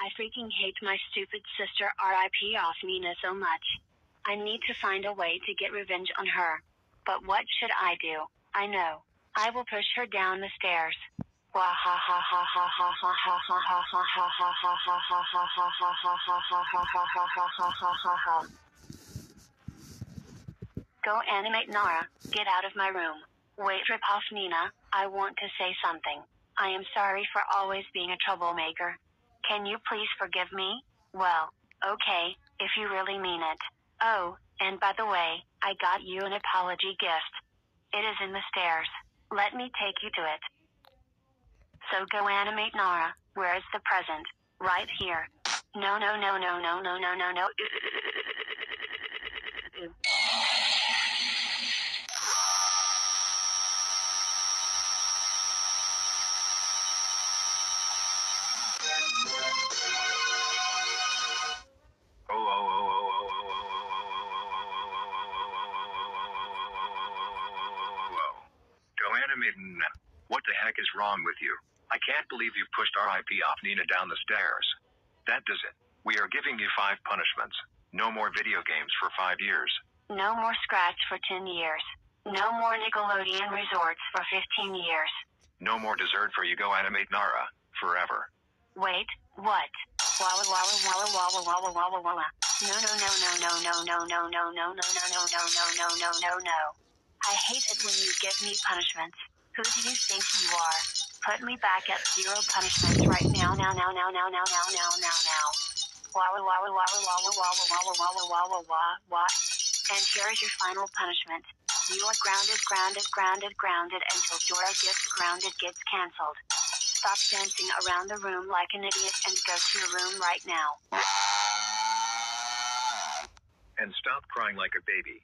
I freaking hate my stupid sister RIP off Nina so much. I need to find a way to get revenge on her. But what should I do? I know. I will push her down the stairs. GoAnimate Nara. Get out of my room. Wait, rip off Nina. I want to say something. I am sorry for always being a troublemaker. Can you please forgive me? Well, okay, if you really mean it. Oh, and by the way, I got you an apology gift. It is in the stairs. Let me take you to it. So GoAnimate Nara. Where is the present? Right here. No, no, no, no, no, no, no, no, no. GoAnimate Nina. What the heck is wrong with you? I can't believe you pushed RIP off Nina down the stairs. That does it. We are giving you five punishments. No more video games for five years. No more Scratch for 10 years. No more Nickelodeon resorts for 15 years. No more dessert for you GoAnimate Nara. Forever. Wait, what? Walla walla walla walla walla walla walla. No no no no no no no no no no no no no no no no no no no. I hate it when you give me punishments. Who do you think you are? Put me back at zero punishments right now now now now now now now now now now. Walla walla walla walla walla walla walla walla walla walla. And here is your final punishment. You are grounded, grounded, grounded, grounded until Dora gets grounded gets cancelled. Stop dancing around the room like an idiot and go to your room right now. And stop crying like a baby.